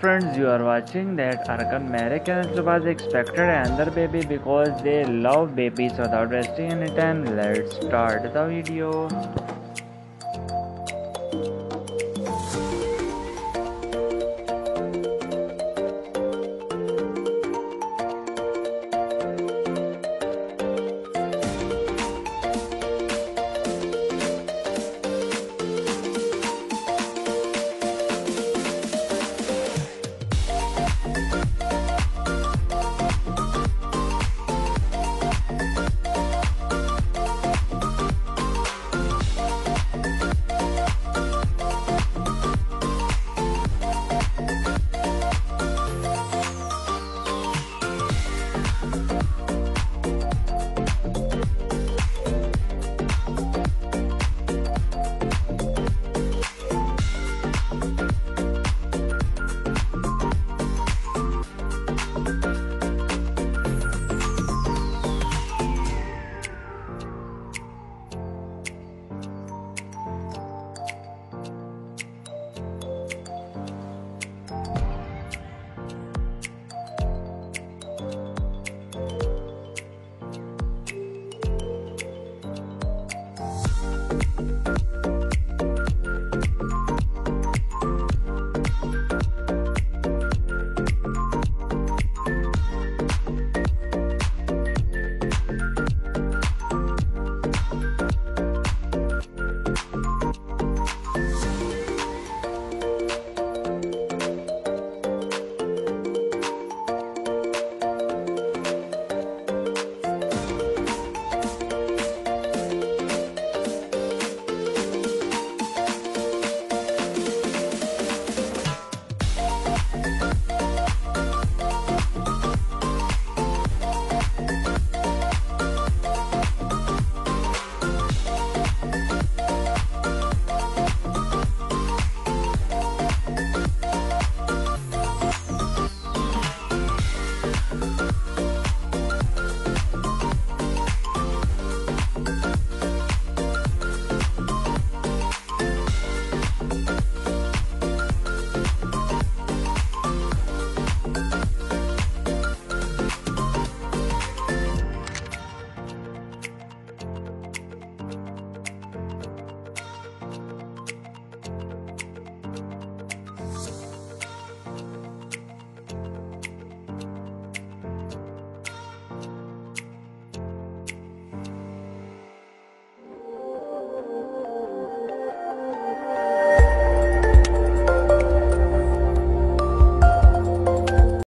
friends, you are watching that Erkan Americans was expected another baby because they love babies without wasting any time. Let's start the video.